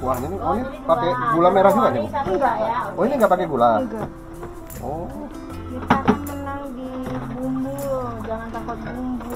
kuahnya nih. Oh ini pakai gula merah juga nih. Enggak ya. Oh ini nggak pakai gula. Enggak. Oh. Kita menang di bumbu, jangan takut bumbu.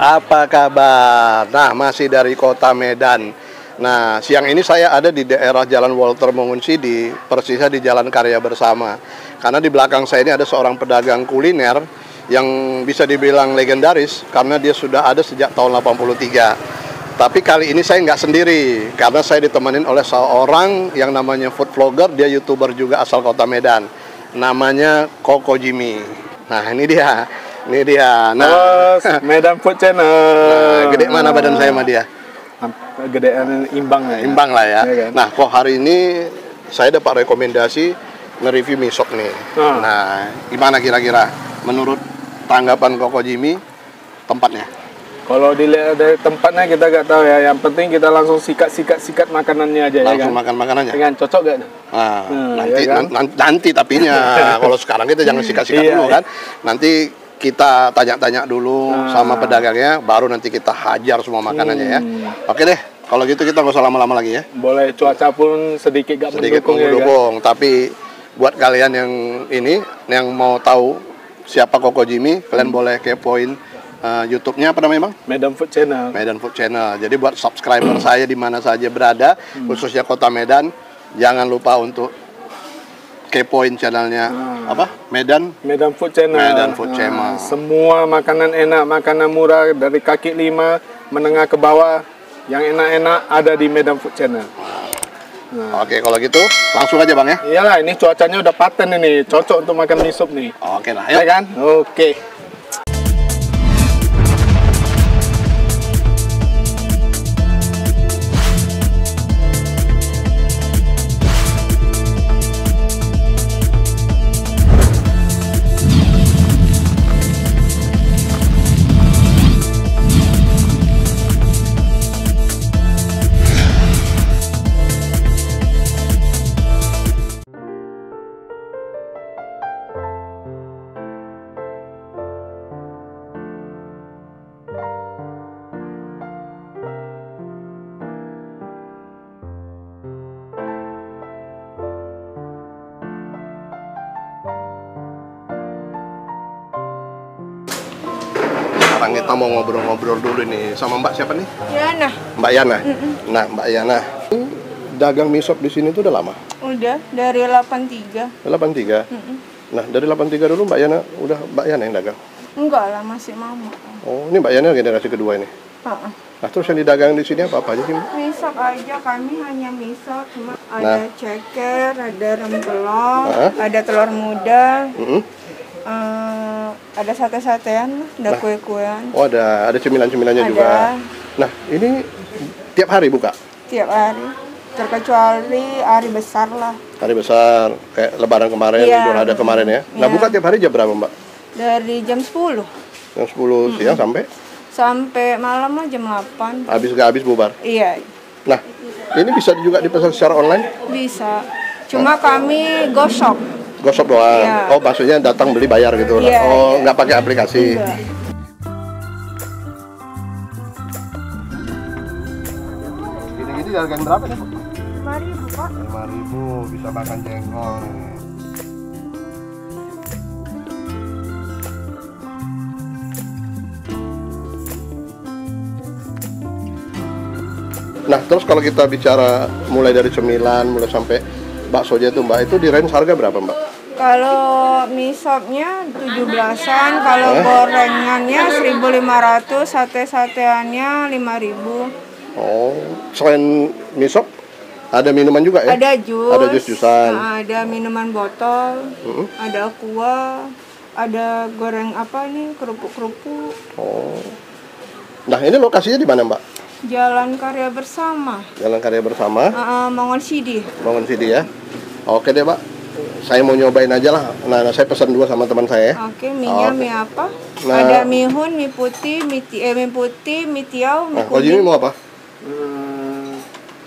Apa kabar? Nah, masih dari kota Medan. Nah, siang ini saya ada di daerah Jalan Walter Mengunci di persisnya di Jalan Karya Bersama. Karena di belakang saya ini ada seorang pedagang kuliner yang bisa dibilang legendaris karena dia sudah ada sejak tahun 83. Tapi kali ini saya nggak sendiri karena saya ditemenin oleh seorang yang namanya food vlogger, dia youtuber juga asal kota Medan. Namanya Koko Jimmy. Nah, ini dia. Ini dia. Nah, Bos, Medan Food Channel. Nah, gede mana badan saya sama dia? Gedean imbang ya. Imbang lah ya. Iya kan? Nah, kok hari ini saya dapat rekomendasi nge-review mie sop nih. Ah. Nah, gimana kira-kira menurut tanggapan Koko Jimmy tempatnya? Kalau dilihat dari tempatnya kita gak tahu ya. Yang penting kita langsung sikat-sikat-sikat makanannya aja Langsung ya kan. makan makanannya. Dengan cocok gak? Nah, Hmm, nanti iya kan? nan- nanti tapinya. Kalau sekarang kita jangan sikat-sikat Iya, dulu iya. kan. Nanti kita tanya-tanya dulu Nah. sama pedagangnya, baru nanti kita hajar semua makanannya ya. Hmm. Oke deh, kalau gitu kita nggak usah lama-lama lagi ya. Boleh cuaca pun sedikit gak sedikit mendukung ya kan. mendukung tapi buat kalian yang ini yang mau tahu siapa Koko Jimmy kalian Hmm. boleh kepoin uh, YouTube-nya apa namanya bang Medan Food Channel. Medan Food Channel jadi buat subscriber saya di mana saja berada Hmm. khususnya kota Medan jangan lupa untuk kepoin channelnya Hmm. apa Medan Medan Food Channel. Medan Food Ah, Channel. semua makanan enak, makanan murah dari kaki lima menengah ke bawah. Yang enak-enak ada di Medan Food Channel. oke kalau gitu langsung aja bang ya Iyalah, ini cuacanya udah paten ini, cocok untuk makan mie sup nih. oke lah Ya kan? Oke. Kita mau ngobrol-ngobrol dulu nih sama Mbak siapa nih Ya nah, Mbak Yana nah Mbak Yana dagang mie sop di sini tuh udah lama udah dari 83. 83 Mm-mm. Nah, dari 83 dulu Mbak Yana udah Mbak Yana yang dagang. Enggak lah, masih mama. Oh, ini Mbak Yana generasi kedua ini. Heeh. Nah, terus yang didagang di sini apa apa aja sih? Mbak? Misok aja kami hanya misok cuma Nah. ada ceker, ada rempelong, Hah? ada telur muda, Mm-mm. eh, ada sate-satean, ada kue-kuean. Oh, ada ada cemilan-cemilannya Ada. juga. Nah, ini tiap hari buka. Tiap hari. Terkecuali hari besar lah. Hari besar kayak lebaran kemarin, Iya. Idul Adha kemarin ya. Nah, Iya. buka tiap hari jam berapa, Mbak? Dari jam 10 Jam 10 siang sampai sampai malam lah jam 8. habis gak habis bubar. Iya, Nah, ini bisa juga dipesan secara online? bisa. Cuma kami gosok. Gosok doang. Iya. Oh, maksudnya datang beli bayar gitu. Iya, oh, iya. nggak pakai aplikasi. Enggak. Gini-gini harganya berapa nih, Bu? Mari buka. 5000 bisa makan jengkol. Nah, terus kalau kita bicara mulai dari cemilan, mulai sampai bakso aja tuh Mbak, itu di range harga berapa Mbak? Kalau mie sopnya 17-an, kalau Eh? gorengannya 1.500, sate-sateannya 5.000. Oh, selain mie sop, ada minuman juga ya? Ada jus. Ada jus-jusan. nah, ada minuman botol, Mm-mm. ada aqua, ada goreng apa nih, kerupuk-kerupuk. Oh. Nah, ini lokasinya di mana Mbak? Jalan karya bersama, Jalan Karya Bersama, uh, Mongon Sidi. Bangun Sidi ya. Oke deh Mbak, saya mau nyobain aja lah. Nah, nah, saya pesan dua sama teman saya. ya. Oke, mie-nya Oke. mie apa? Nah. Ada mie hun, mie putih, mie, ti- eh, mie putih, mie tiaw, mie Nah, kalau kuning. mau apa? Hmm,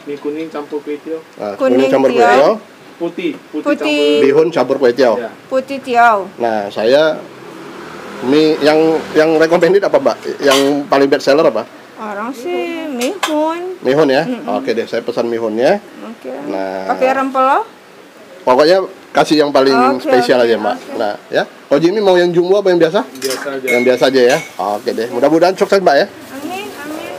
mie kuning campur kue tiaw. Nah, Kuning campur kue tiaw. Putih, putih, Putih. bihun campur kue tiaw. campur. Ya. Putih tiaw. Nah, saya mie yang yang recommended apa, Mbak? Yang paling best seller apa? Orang sih mie hun. Mihun ya. Oke deh, saya pesan mihunnya. Oke. Nah. Pakai rempelo? Pokoknya kasih yang paling Oke, spesial oke, aja mbak. oke. Nah ya, kalau Jimmy mau yang jumbo apa yang biasa? Biasa aja. Yang biasa aja ya. Oke deh. Mudah-mudahan sukses mbak ya. Amin, amin.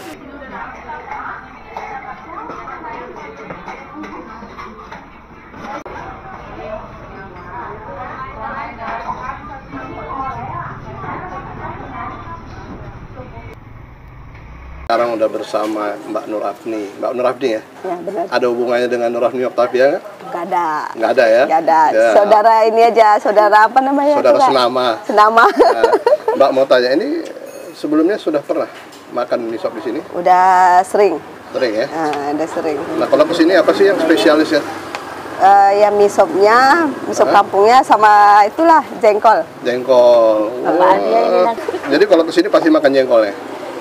Sekarang udah bersama Mbak Nur Afni. Mbak Nur Afni ya. Ya benar. Ada hubungannya dengan Nur Afni Octavia? nggak? Ada. Nggak ada ya? Gak ada. Ya. Saudara ini aja, saudara apa namanya? Saudara Coba. senama. Senama. Nah, Mbak mau tanya, ini sebelumnya sudah pernah makan mie sop di sini? Udah sering. Sering ya? Nah, udah sering. Nah kalau ke sini apa sih yang spesialis ya? Eh, ya mie sopnya, mie sop kampungnya sama itulah jengkol. Jengkol. Lah. Jadi kalau ke sini pasti makan jengkol ya?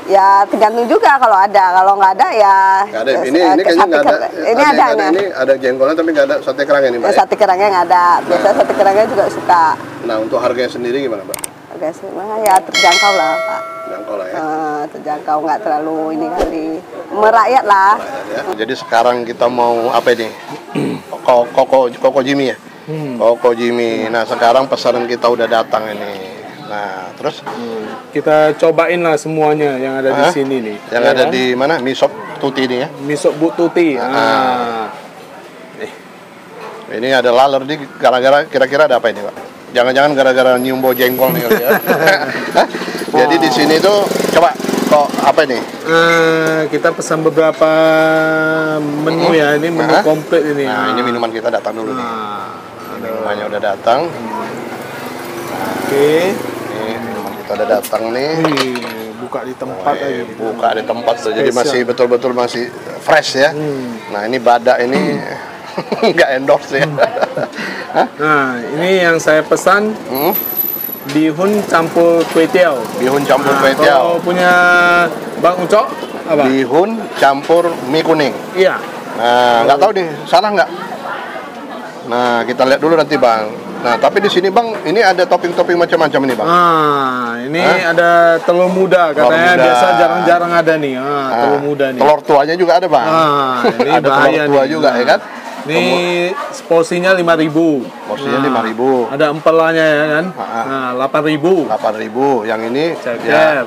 Ya tergantung juga kalau ada. Kalau nggak ada ya. Nggak ada. eh, Ini eh, ini kayaknya nggak ada. Ini yang ada, ada ini ada jengkolnya tapi nggak ada sate kerangnya nih mbak. Ya, ya? sate kerangnya nggak ada. Biasa sate kerangnya juga suka. Nah untuk harganya sendiri gimana mbak? Oke, sebenarnya ya terjangkau lah Pak. Jengkol lah ya. Eh, terjangkau nggak terlalu ini kali. Merakyat lah. Ya. Jadi sekarang kita mau apa ini? Koko Koko Koko Jimmy ya. Hmm. Koko Jimmy. Nah sekarang pesanan kita udah datang ini. Nah terus Kita cobain lah semuanya yang ada di Hah? sini nih. yang Ya ada kan? di mana? Mie sop tuti ini ya. mie sop Bu Tuti. Ah. Ah. Ini ada laler di gara-gara kira-kira ada apa ini pak? Jangan-jangan gara-gara nyium bau jengkol nih ya. Hah? Jadi di sini tuh coba kok apa ini? Eh, kita pesan beberapa menu ya. Ini menu Hah? komplit ini. Nah ini minuman kita datang dulu nih. Ah, Minumannya udah datang. Oke. Ini minuman kita udah datang nih. Wih, buka di tempat Eh, aja. buka di tempat tuh jadi Spesial. masih betul-betul masih fresh ya Hmm. nah ini badak ini nggak endorse ya Hah? Nah, ini yang saya pesan Hmm? bihun campur kue tiaw. bihun campur Nah, kue Kalau tiaw punya Bang Ucok apa? bihun campur mie kuning Iya. nah nggak tahu nih salah nggak nah kita lihat dulu nanti bang nah tapi di sini bang ini ada topping-topping macam-macam ini bang Ah, ini Hah? ada telur muda katanya muda. biasa jarang-jarang ada nih. Ah, Nah, telur muda nih. telur tuanya juga ada bang Ah, ini ada telur bahaya tua nih. juga Nah, ya kan Ini porsinya 5000. Porsinya Nah, 5.000. Ada empelanya ya kan? Ah, ah. Nah, 8000. 8.000 yang ini Ceker. ya,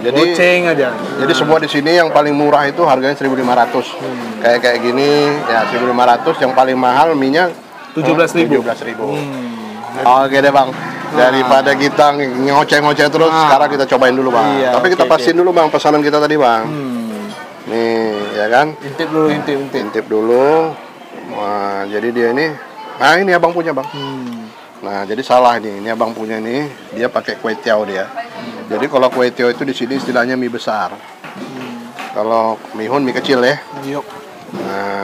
jadi Goceng aja. Jadi semua di sini yang paling murah itu harganya 1.500. Hmm. Kayak kayak gini ya 1.500, yang paling mahal minyak 17.000. 17.000. Hmm. Oke deh Bang. Daripada kita ngoceh-ngoceh terus, Ah. sekarang kita cobain dulu Bang. Iya, Tapi kita pastiin dulu Bang pesanan kita tadi Bang. Hmm. Nih, ya kan? Intip dulu, intip, intip. Intip dulu. Wah, jadi dia ini Nah, ini Abang punya Bang. Hmm. Nah, jadi salah nih. Ini Abang punya nih, dia pakai kue tiaw dia. Jadi kalau kue tiaw itu di sini istilahnya mie besar. Kalau mihun mie kecil ya. Yuk. Nah,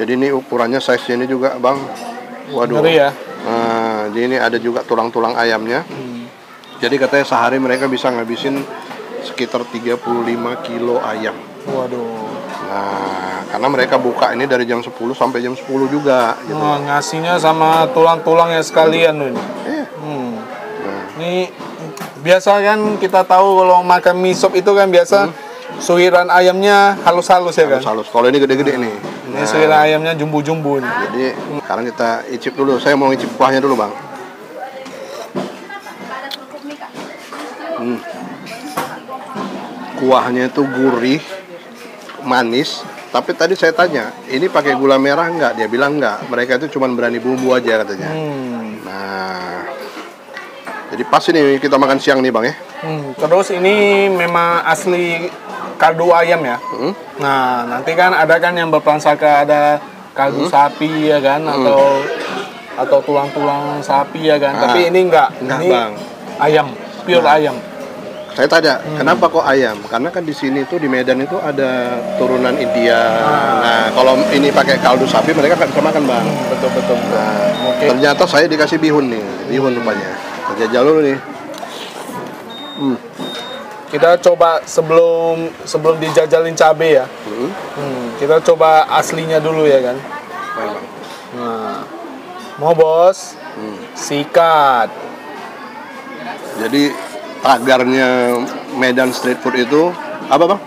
jadi ini ukurannya size ini juga bang. Waduh. Ngeri ya. Nah, jadi ini ada juga tulang-tulang ayamnya. Jadi katanya sehari mereka bisa ngabisin sekitar 35 kilo ayam. Waduh. Nah, karena mereka buka ini dari jam 10 sampai jam 10 juga gitu. Nah, ngasihnya sama tulang-tulangnya sekalian ini. Iya. Hmm. Nah, Ini biasa kan kita tahu kalau makan mie sop itu kan biasa suiran ayamnya halus-halus ya kan. halus-halus. Kalau ini gede-gede nih. Ini suiran ayamnya jumbo-jumbo nih. Jadi sekarang kita icip dulu. Saya mau icip kuahnya dulu, Bang. Hmm. Kuahnya itu gurih, manis. Tapi tadi saya tanya, ini pakai gula merah nggak? Dia bilang nggak. Mereka itu cuma berani bumbu aja katanya. Hmm. Nah, jadi pas ini kita makan siang nih, Bang ya. Hmm, Terus ini memang asli kaldu ayam ya. Hmm? Nah, nanti kan ada kan yang berprasangka ada kaldu Hmm? sapi ya kan atau atau tulang-tulang sapi ya kan. Ah, Tapi ini enggak. enggak, ini Bang. ayam, pure Nah. ayam. Saya tanya, kenapa kok ayam? Karena kan di sini tuh di Medan itu ada turunan India. Nah, kalau ini pakai kaldu sapi mereka nggak bisa makan, Bang. Betul betul. Nah, Oke. ternyata saya dikasih bihun nih, bihun rupanya. Kita jajal dulu nih. Hmm. Kita coba sebelum sebelum dijajalin cabe ya. Hmm. Hmm, kita coba aslinya dulu ya kan. Nah, mau bos, Hmm. sikat. Jadi tagarnya Medan street food itu apa, Bang?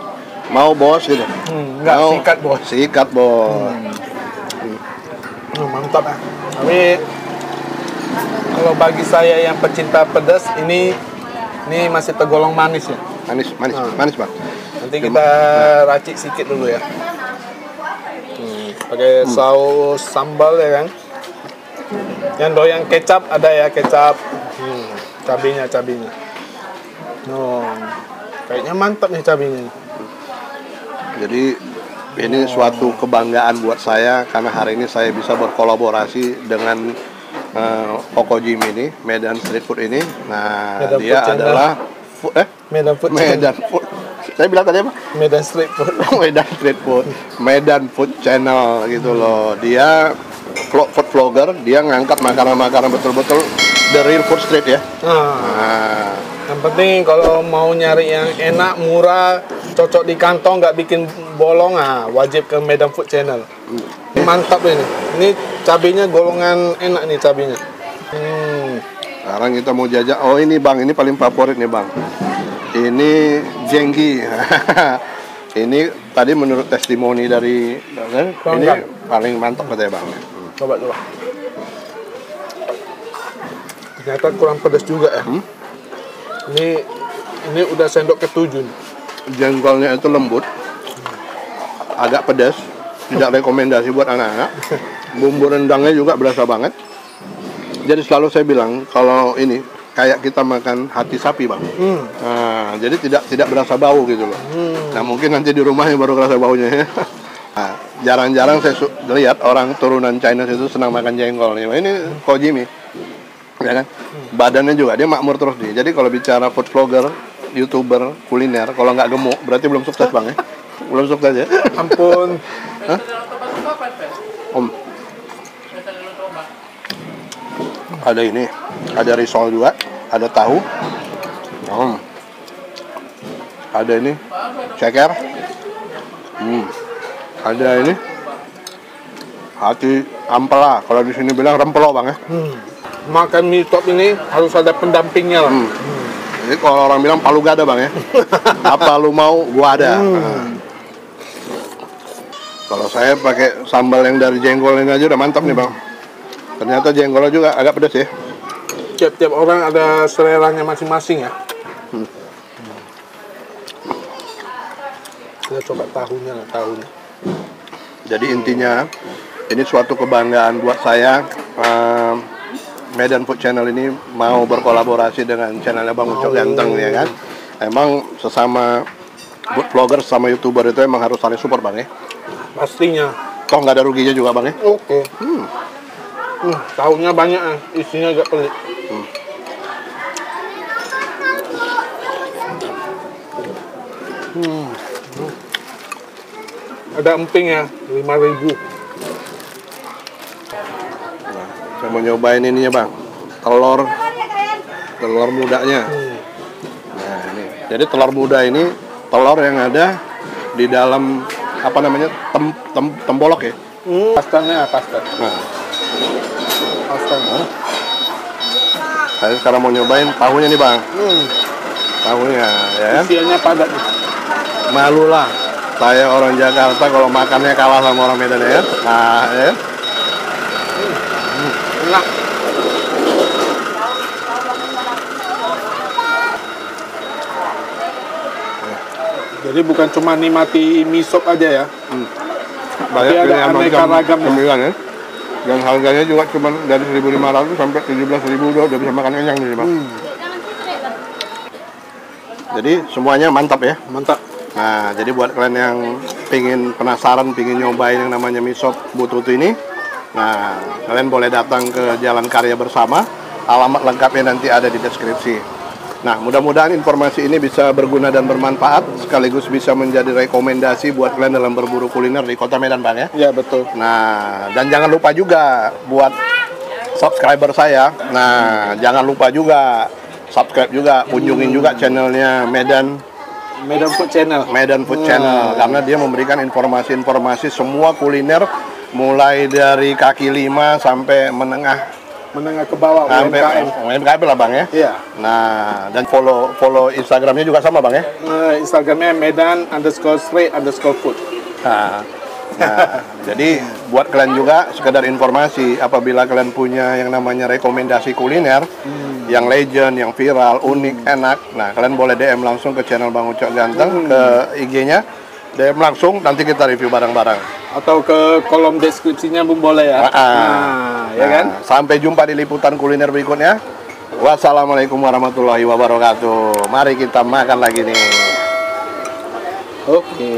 Mau bos gitu. Hmm, enggak Mau sikat bos. Sikat, bos. Hmm, mantap ya. Tapi kalau bagi saya yang pecinta pedas ini ini masih tergolong manis ya. Manis, manis, Hmm. manis bang. Nanti kita racik sedikit dulu ya. Hmm, pakai saus sambal ya kan. Yang doyan kecap ada ya kecap. Hmm, cabenya cabenya. Oh, kayaknya mantap nih cabenya. Jadi ini suatu kebanggaan buat saya karena hari ini saya bisa berkolaborasi dengan uh, Oko Jim ini, Medan Street Food ini. Nah, Medan dia Food Channel. Food, eh Medan Food Medan Food. Saya bilang tadi apa? Medan Street Food. Medan Street Food, Medan Food Channel gitu loh. Dia vlog- food vlogger, dia ngangkat makanan-makanan betul-betul the real food street ya. Nah, Nah, yang penting kalau mau nyari yang enak, murah, cocok di kantong, nggak bikin bolong, ah, wajib ke Medan Food Channel. Mantap ini. Ini cabenya golongan enak nih cabenya. Hmm. Sekarang kita mau jajak. Oh ini bang, ini paling favorit nih bang. Ini jengki. ini tadi menurut testimoni dari ini Pelanggan. paling mantap katanya bang. Coba coba. Ternyata kurang pedas juga ya. Hmm? Ini ini udah sendok ketujuh. nih. Jengkolnya itu lembut, agak pedas, tidak rekomendasi buat anak-anak. Bumbu rendangnya juga berasa banget. Jadi selalu saya bilang kalau ini kayak kita makan hati sapi bang. Hmm. Nah, jadi tidak tidak berasa bau gitu loh. Hmm. Nah mungkin nanti di rumahnya baru kerasa baunya ya. Nah, jarang-jarang saya lihat orang turunan China itu senang makan jengkol nih. Ini Kojimi, ya kan? Badannya juga dia makmur terus nih. Jadi kalau bicara food vlogger, youtuber, kuliner, kalau nggak gemuk berarti belum sukses bang ya. Belum sukses ya. Ampun. Ada ini, ada risol juga, ada tahu. Om. Ada ini, ceker. Hmm. Ada ini, hati ampela. Kalau di sini bilang rempelo bang ya. Hmm. Makan mie top ini harus ada pendampingnya lah. Hmm. Jadi kalau orang bilang palu gada bang ya. Apa lu mau, gua ada. Nah. Kalau saya pakai sambal yang dari jengkol ini aja udah mantap nih bang. Ternyata jengkolnya juga agak pedas ya. Tiap-tiap orang ada seleranya masing-masing ya. Hmm. Kita coba tahunya lah tahunya. Jadi intinya ini suatu kebanggaan buat saya. ehm, Medan Food Channel ini mau berkolaborasi dengan channelnya Bang Ucok Ganteng ya kan. Emang sesama vlogger sama youtuber itu emang harus saling support bang ya. Pastinya. Toh nggak ada ruginya juga bang ya. Oke. Hmm. Hmm, tahunya banyak ah. isinya agak pelit. Hmm. Ada emping ya, 5000 Saya mau nyobain ininya bang, telur, telur mudanya. Hmm. Nah ini, jadi telur muda ini telur yang ada di dalam apa namanya tem, tem, tembolok ya. Hmm. Pastanya pasta. Nah, Pasta. saya sekarang mau nyobain tahunya nih bang, Hmm. tahunya ya. Isiannya padat nih. Malulah, saya orang Jakarta kalau makannya kalah sama orang Medan ya. Nah, ya. Enak. Jadi bukan cuma nikmati mie sop aja ya. Banyak ada pilihan aneka macam ragam ya. Dan harganya juga cuma dari 1.500 sampai 17.000 udah, udah bisa makan kenyang nih bang. Hmm. Jadi semuanya mantap ya. Mantap. Nah, jadi buat kalian yang pingin penasaran, pingin nyobain yang namanya mie sop bututu ini, nah kalian boleh datang ke Jalan Karya Bersama. Alamat lengkapnya nanti ada di deskripsi. Nah, mudah-mudahan informasi ini bisa berguna dan bermanfaat, sekaligus bisa menjadi rekomendasi buat kalian dalam berburu kuliner di Kota Medan, Bang ya. Ya betul. Nah, dan jangan lupa juga buat subscriber saya. Nah, jangan lupa juga subscribe juga, kunjungin juga channelnya Medan Medan Food Channel. Medan Food Channel karena dia memberikan informasi-informasi semua kuliner mulai dari kaki lima sampai menengah Menengah ke bawah sampai UMKM. UMKM lah bang ya. Iya. Nah dan follow follow Instagramnya juga sama bang ya. Nah, Instagramnya Medan underscore street underscore food. Nah, Nah, jadi buat kalian juga sekedar informasi apabila kalian punya yang namanya rekomendasi kuliner yang legend, yang viral, unik, enak. Nah, kalian boleh DM langsung ke channel Bang Ucok Ganteng ke IG-nya. DM langsung nanti kita review bareng-bareng. Atau ke kolom deskripsinya pun boleh ya. Ah, ah. Nah, ya kan? Nah, Sampai jumpa di liputan kuliner berikutnya. Wassalamualaikum warahmatullahi wabarakatuh. Mari kita makan lagi nih. Oke.